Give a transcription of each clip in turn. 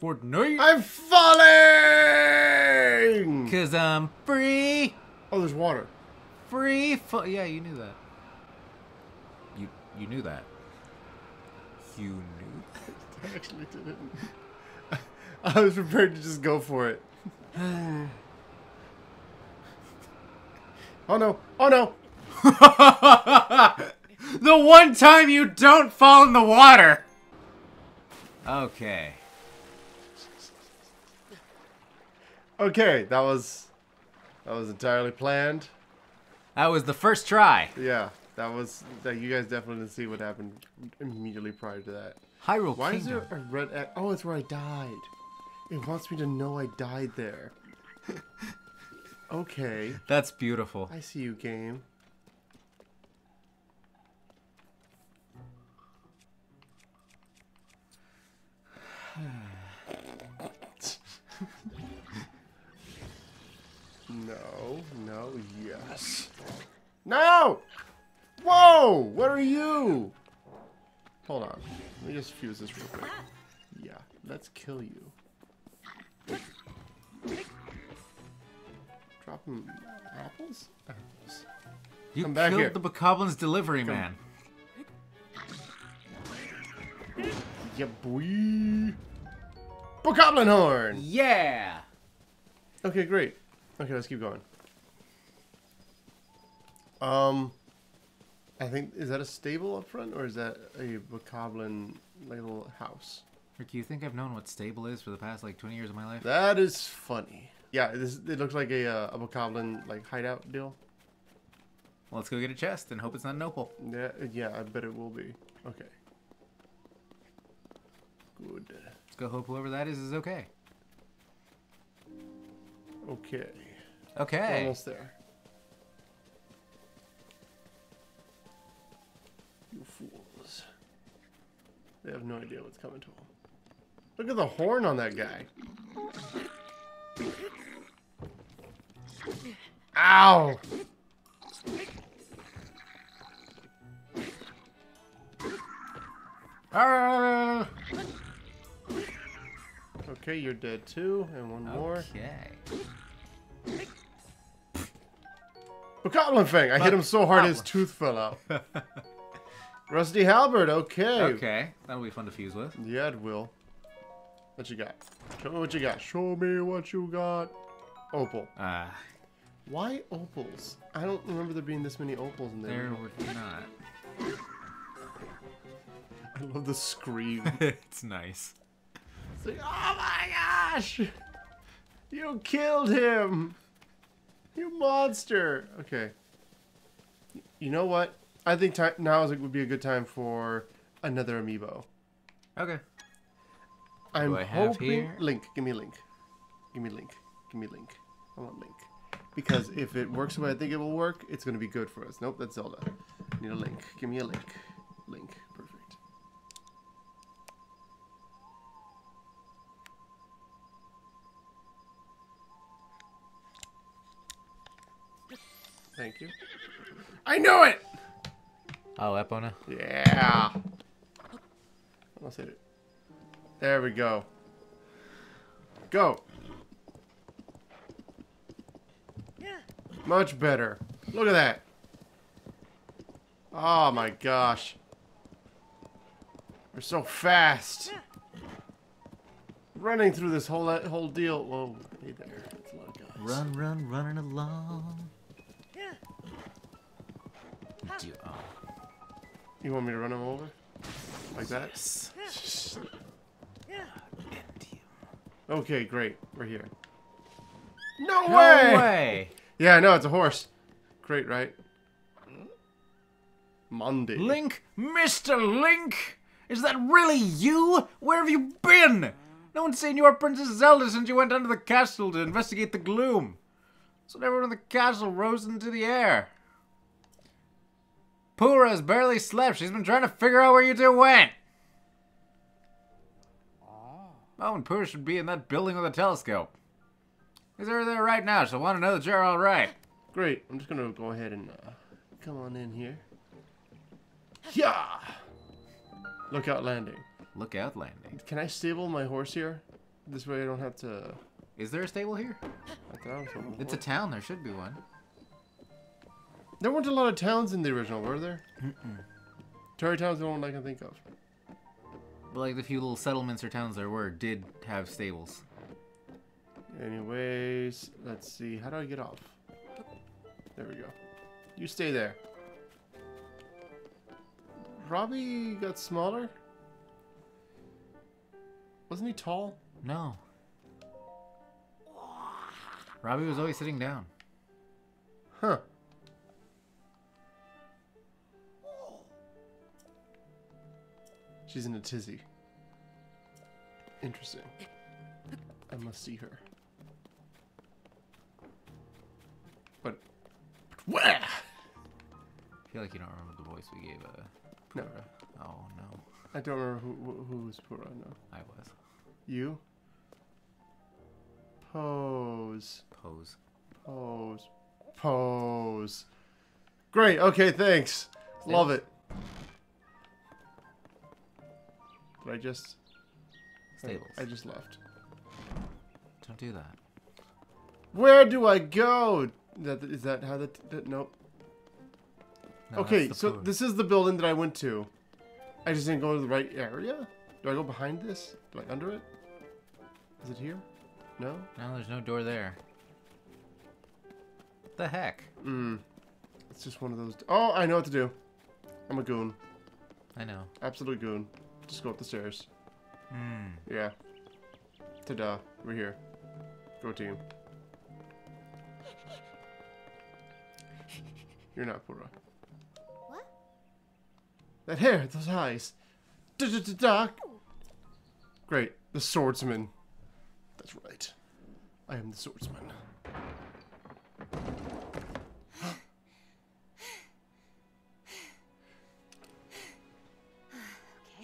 Fortnite. I'm falling! Cause I'm free. Oh, there's water. Free. Fu- yeah, you knew that. You you knew that. You knew. I actually didn't. I was prepared to just go for it. oh no! Oh no! the one time you don't fall in the water. Okay. Okay, that was that was entirely planned. That was the first try. Yeah, that was that. You guys definitely didn't see what happened immediately prior to that. Hyrule Why Kingdom. is there a red? X? Oh, it's where I died. It wants me to know I died there. okay, That's beautiful. I see you, game. no, no, yes. No! Whoa! What are you? Hold on. Let me just fuse this real quick. Yeah, let's kill you. Drop him apples? Apples. You Come back killed here. the Bokoblin's delivery Come. man. Yeah, boy. Bokoblin horn! Yeah. Okay, great. Okay, let's keep going. Um, I think, is that a stable up front, or is that a Bokoblin little house? Rick, you think I've known what stable is for the past like 20 years of my life? That is funny. Yeah, this, it looks like a, uh, a Bokoblin, like, hideout deal. Well, let's go get a chest and hope it's not an opal. Yeah, yeah, I bet it will be. Okay. Good. Let's go hope whoever that is is okay. Okay. Okay. Almost there. You fools. They have no idea what's coming to them. Look at the horn on that guy. Ow! Ah! Okay, you're dead too, and one more. Okay. Bokoblin Fang! I hit him so hard his tooth fell out. Rusty Halberd, okay. Okay. That'll be fun to fuse with. Yeah, it will. What you got? Show me what you got. Show me what you got. Opal. Ah, Why opals? I don't remember there being this many opals in there. there were not. I love the scream. it's nice. it's like, oh my gosh! You killed him! You monster! Okay. You know what? I think ti now is, it would be a good time for another amiibo. Okay. I'm I have hoping here? Link. Give me Link. Give me Link. Give me Link. I want Link. Because if it works the way I think it will work, it's going to be good for us. Nope, that's Zelda. Need a Link. Give me a Link. Link. Thank you. I knew it! Oh, Epona. Yeah. Let's hit it. There we go. Go. Much better. Look at that. Oh my gosh. We're so fast. Running through this whole whole deal. Whoa, hey there. That's a lot of guys. Run, run, running along. Do you, oh, You want me to run him over? Like that? yes. End you. Okay, great. We're here. No No way! way. Yeah, no, it's a horse. Great, right? Monday. Link, Mr. Link, is that really you? Where have you been? No one's seen your Princess Zelda since you went under the castle to investigate the gloom. So everyone in the castle rose into the air. Purah has barely slept. She's been trying to figure out where you two went. Oh, and Purah should be in that building with a telescope. He's over there right now, so I want to know that you're all right. Great. I'm just gonna go ahead and uh, come on in here. Yeah. Lookout landing. Lookout landing. Can I stable my horse here? this way I don't have to. Is there a stable here? I thought I was It's a town. There should be one. There weren't a lot of towns in the original, were there? Tarrey Town's the only one I can think of. But like the few little settlements or towns there were did have stables. Anyways, let's see. How do I get off? There we go. You stay there. Robbie got smaller? Wasn't he tall? No. Robbie was always sitting down. Huh. She's in a tizzy. Interesting. I must see her. But where? I feel like you don't remember the voice we gave uh No. Purah. Oh no. I don't remember who who, who was Purah. No, I was. you. Pose, Pose. pose, pose. Great. Okay. Thanks. Love it. But I just. I- Stables. I just left. Don't do that. Where do I go? That is that how that, that nope. No, okay, so this is the building that I went to. I just didn't go to the right area. Do I go behind this? Do I under it? Is it here? No. No, there's no door there. The heck? Mm. It's just one of those. Oh, I know what to do. I'm a goon. I know. Absolute goon. Just go up the stairs. Hmm. Yeah. Ta-da. We're here. Go team. You're not Purah. What? That hair, those eyes. Da-da-da-da. Great. The swordsman. That's right. I am the swordsman.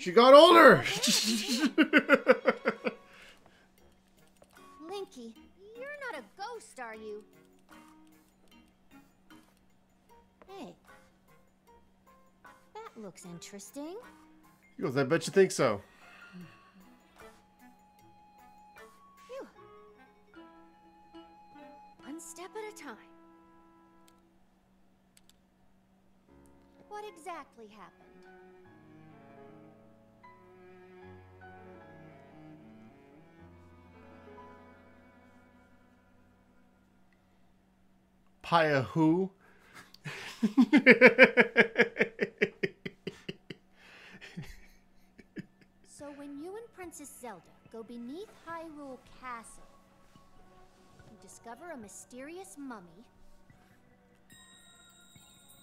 She got older! Linky, you're not a ghost, are you? Hey. That looks interesting. He goes, I bet you think so. Phew. One step at a time. What exactly happened? Pia who? So when you and Princess Zelda go beneath Hyrule Castle, you discover a mysterious mummy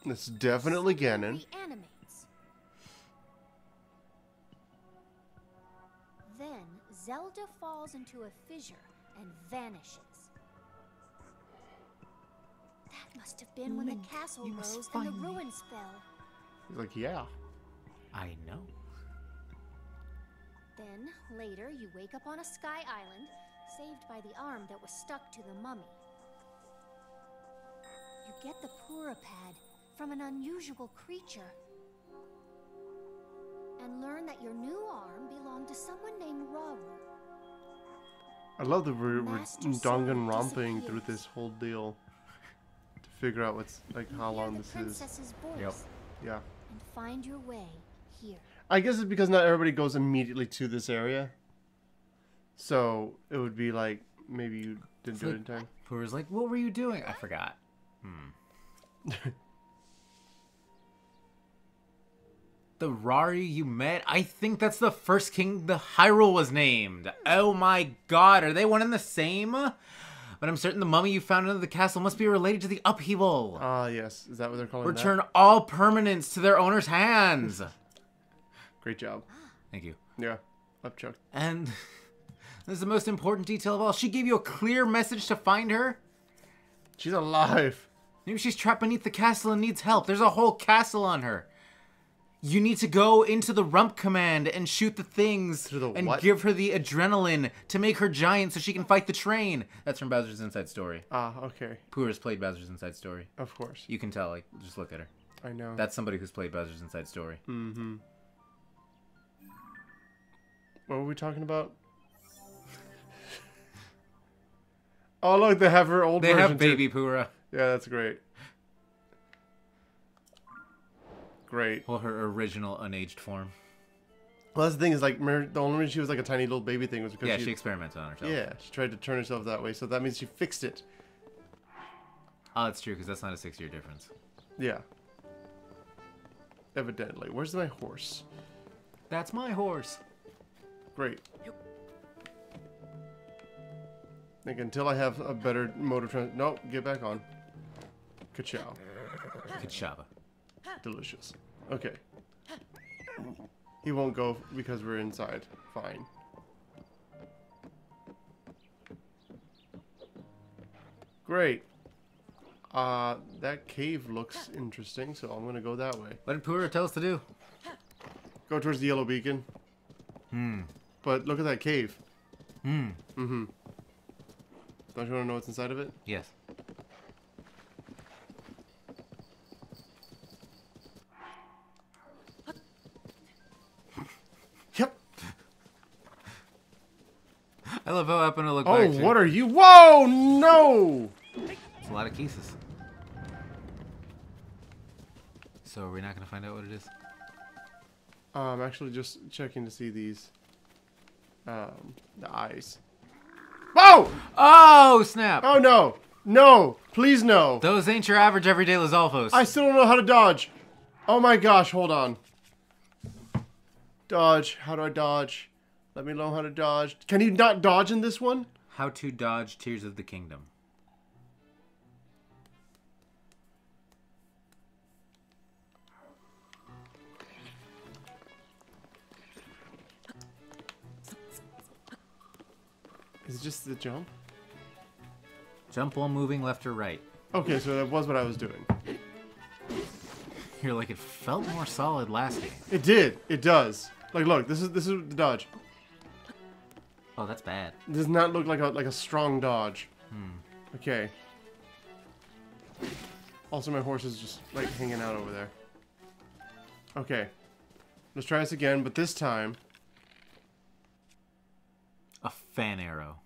That's definitely Ganon. reanimates. Then Zelda falls into a fissure and vanishes. That must have been when the castle rose and the find me. ruins fell. He's like, yeah. I know. Then, later, you wake up on a sky island, saved by the arm that was stuck to the mummy. You get the Purah pad from an unusual creature. And learn that your new arm belonged to someone named Rauru. I love that we're, we're Dongan romping through this whole deal to figure out what's like You how long this is. Yep. Yeah. and find your way here. I guess it's because not everybody goes immediately to this area. So it would be like maybe you didn't do it in time. Purah's like, what were you doing? I forgot. Hmm. the Rauru you met? I think that's the first king the Hyrule was named. Oh my god, are they one and the same? But I'm certain the mummy you found under the castle must be related to the upheaval. Ah, yes. Is that what they're calling Return that? all permanence to their owner's hands. Great job. Thank you. Yeah. Up Chuck. And this is the most important detail of all. She gave you a clear message to find her. She's alive. Maybe she's trapped beneath the castle and needs help. There's a whole castle on her. You need to go into the rump command and shoot the things the and what? give her the adrenaline to make her giant so she can fight the train. That's from Bowser's Inside Story. Ah, okay. Purah's played Bowser's Inside Story. Of course. You can tell, like, just look at her. I know. That's somebody who's played Bowser's Inside Story. Mm-hmm. What were we talking about? Oh look, they have her old They have too. baby Purah. Yeah, that's great. Great. Well, her original unaged form. Well, that's the thing is like Mer- the only reason she was like a tiny little baby thing was because Yeah, she, she experimented on herself. yeah she tried to turn herself that way, so that means she fixed it. Oh, that's true, because that's not a six-year difference. Yeah. Evidently. Where's my horse? That's my horse. Great. Think until I have a better mode of trans- Nope, get back on. Ka-chow. Kachava. Delicious. Okay. He won't go because we're inside. Fine. Great. Uh, that cave looks interesting, so I'm gonna go that way. What did Purah tell us to do? Go towards the yellow beacon. Hmm. But look at that cave. Hmm. Mm-hmm. Don't you want to know what's inside of it? Yes. I love how I happen to look Oh, back. too. what are you? Whoa, no! It's a lot of cases. So are we not going to find out what it is? Uh, I'm actually just checking to see these. Um, the eyes. Whoa! Oh, snap! Oh no! No! Please no! Those ain't your average everyday Lizalfos. I still don't know how to dodge. Oh my gosh, hold on. Dodge. How do I dodge? Let me know how to dodge. Can you not dodge in this one? How to dodge Tears of the Kingdom. Is it just the jump? Jump while moving left or right. Okay, so that was what I was doing. You're like, it felt more solid last game. It did. It does. Like, look, this is this is the dodge. Oh, that's bad. Does not look like a like a strong dodge. Okay. Also, my horse is just like hanging out over there. Okay. Let's try this again, but this time. A fan arrow.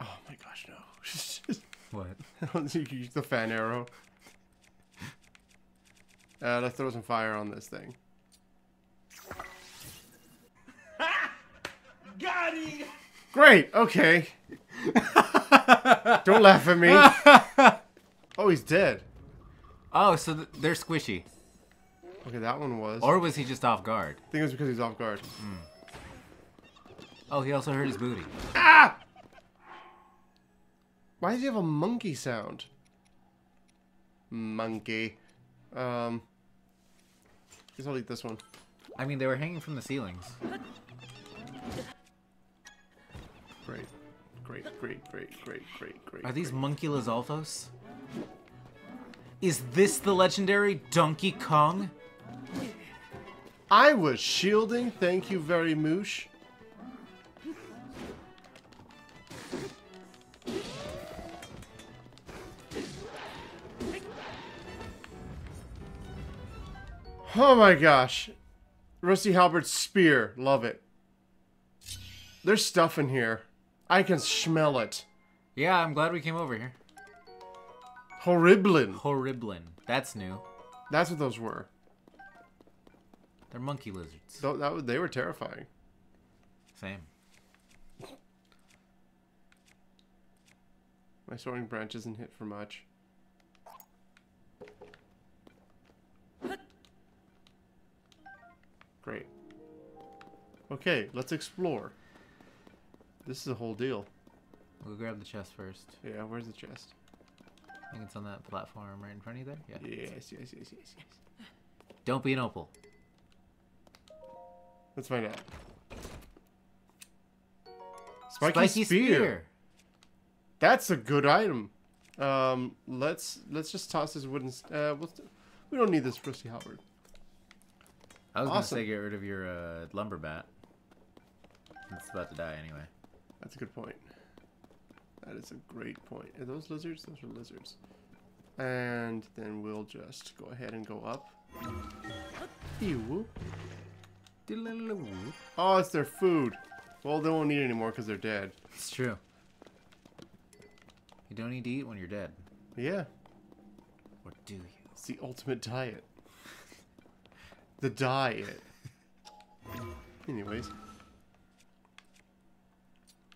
Oh my gosh, no! What? Use the fan arrow. Uh, let's throw some fire on this thing. Got! Great. Okay. Don't laugh at me. Oh, he's dead. Oh, so th- they're squishy. Okay, that one was. Or was he just off guard? I think it was because he's off guard. Oh, he also hurt his booty. Ah! Why does he have a monkey sound? Monkey. Um. Guess I'll eat this one. I mean, they were hanging from the ceilings. Great. Great, great, great, great, great, great. Are these great. monkey Lizalfos? Is this the legendary Donkey Kong? I was shielding. Thank you very much. Oh my gosh. Rusty Halbert's spear. Love it. There's stuff in here. I can smell it. Yeah, I'm glad we came over here. Horriblin. Horriblin. That's new. That's what those were. They're monkey lizards. Tho- that, was- they were terrifying. Same. My soaring branch isn't hit for much. Great. Okay, let's explore. This is a whole deal. We'll grab the chest first. Yeah, where's the chest? I think it's on that platform right in front of you there. Yeah. Yes, yes, yes, yes, yes. Don't be an opal. Let's find out. Spiky, spear. That's a good item. Um, let's let's just toss this wooden. Uh, we'll, we don't need this rusty halberd. I was Awesome. gonna say get rid of your uh, lumber bat. It's about to die anyway. That's a good point. That is a great point. Are those lizards? Those are lizards. And then we'll just go ahead and go up. Oh, it's their food. Well, they won't need any more because they're dead. It's true. You don't need to eat when you're dead. Yeah. Or do you? It's the ultimate diet. The diet. Anyways.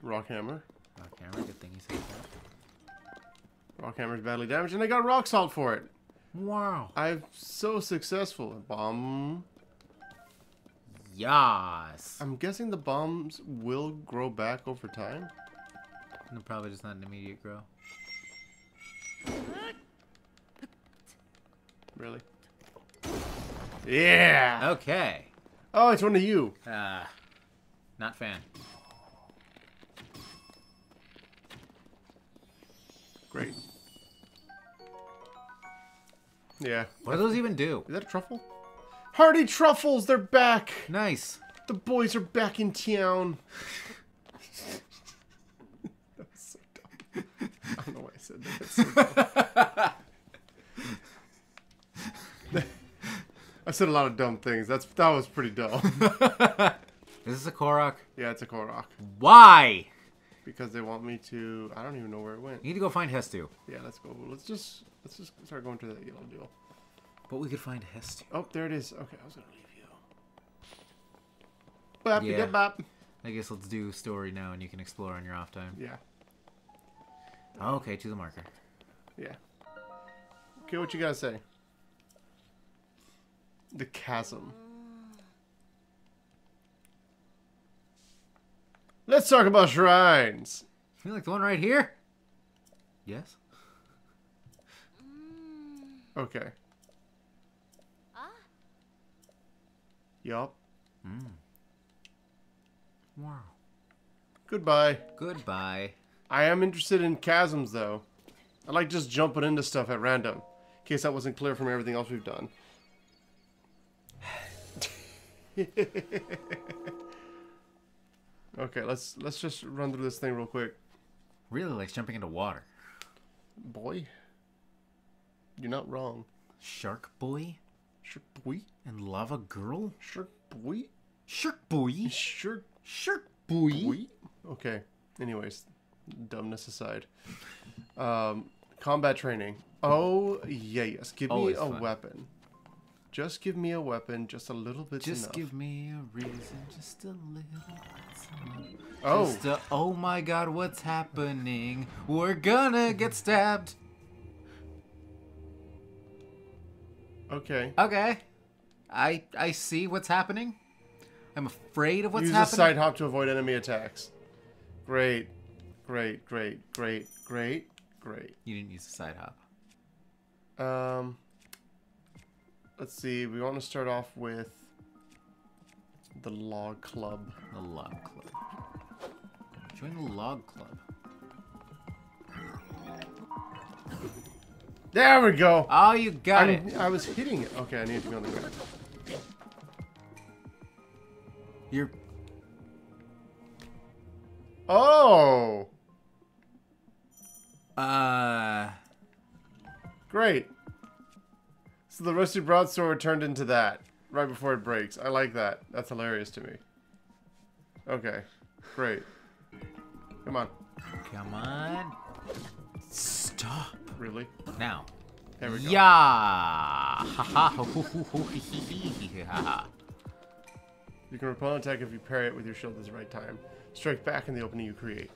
Rock hammer. Rock hammer, good thing you said that. Rock hammer's badly damaged, and I got rock salt for it. Wow. I'm so successful bomb. Yas. I'm guessing the bombs will grow back over time. No, probably just not an immediate grow. Really? Yeah. Okay. Oh, it's one of you. Uh, not fan. Great. Yeah. What do those even do? Is that a truffle? Hardy truffles, they're back. Nice. The boys are back in town. that was so dumb. I don't know why I said that. So. I said a lot of dumb things. That's that was pretty dumb. Is this a Korok? yeah, it's a Korok. Why? Because they want me to. I don't even know where it went. You need to go find Hestu. Yeah, let's go. Let's just let's just start going to that yellow deal. But we could find Hestu. Oh, there it is. Okay, I was gonna leave you. Bop, Yeah. bop. I guess let's do story now and you can explore on your off time. Yeah, Okay, to the marker. yeah. Okay, what you gotta say? The chasm. Let's talk about shrines. You like the one right here? Yes. Okay. Ah, Yup. Wow. Goodbye. Goodbye. I am interested in chasms, though. I like just jumping into stuff at random. In case that wasn't clear from everything else we've done. okay, let's let's just run through this thing real quick. Really likes jumping into water. Boy, you're not wrong. Shark boy Shark boy. and lava girl? Shark boy. Shark boy? Sure, Shark boy? boy. Okay. Anyways, dumbness aside. Um, combat training. Oh yeah, yes. Give me a fun. weapon. Just give me a weapon. Just a little bit. Just enough. give me a reason, just a little. Oh, Just a, oh my god, what's happening? We're gonna get stabbed. okay. Okay. I I see what's happening. I'm afraid of what's Use a side hop to avoid enemy attacks. Great, great, great, great, great, great. You didn't use a side hop. Um, let's see. We want to start off with the log club. The log club. Join the log club. There we go. Oh, you got I'm- it. I was hitting it. Okay, I need to be on the ground. You're Oh, uh great. So the rusty broadsword turned into that right before it breaks. I like that. That's hilarious to me. Okay, great. Come on. come on. Stop. Really? Now. There we go. Yeah. You can repel an attack if you parry it with your shield at the right time. Strike back in the opening you create.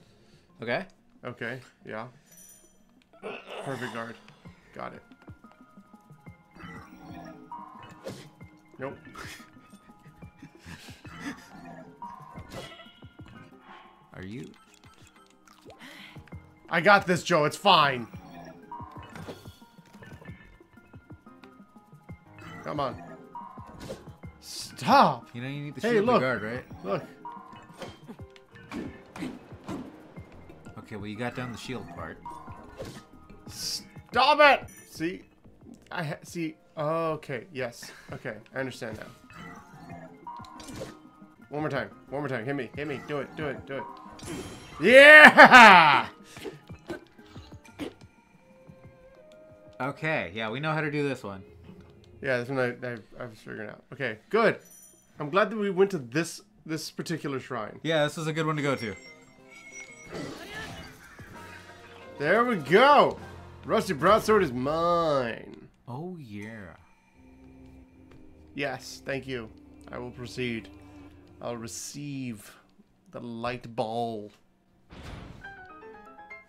Okay. Okay, yeah. Perfect guard. Got it. Nope. Are you? I got this, Joe. It's fine. Come on. Stop. You know you need the Hey, shield to look. guard, right? Look. Okay, well you got down the shield part. Stop it. See? I ha Okay. Yes. Okay. I understand now. One more time. One more time. Hit me. Hit me. Do it. Do it. Do it. Yeah! Okay, yeah, we know how to do this one. Yeah, this one I, I, I was figuring out. Okay, good. I'm glad that we went to this this particular shrine. Yeah, this was a good one to go to. There we go. Rusty broadsword is mine. Oh yeah. Yes, thank you. I will proceed. I'll receive the light ball.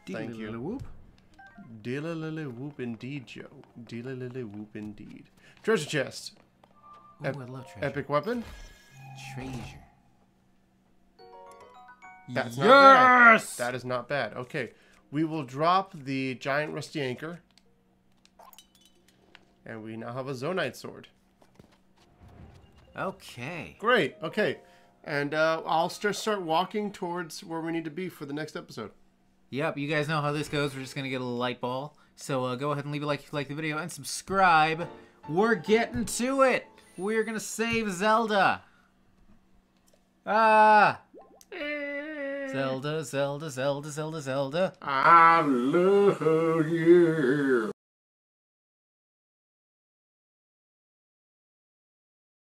Thank you. Whoop. Dilla lily whoop indeed, Joe. Dilla lily whoop indeed. Treasure chest. Ooh, Ep- I love treasure. Epic weapon. treasure. That's not bad. yes. That is not bad. Okay. We will drop the giant rusty anchor. And we now have a Zonaite sword. Okay. Great. Okay. And uh, I'll just start walking towards where we need to be for the next episode. Yep, you guys know how this goes. We're just gonna get a light ball. So uh, go ahead and leave a like if you like the video and subscribe. We're getting to it. We're gonna save Zelda. Ah. Zelda, Zelda, Zelda, Zelda, Zelda. I love you.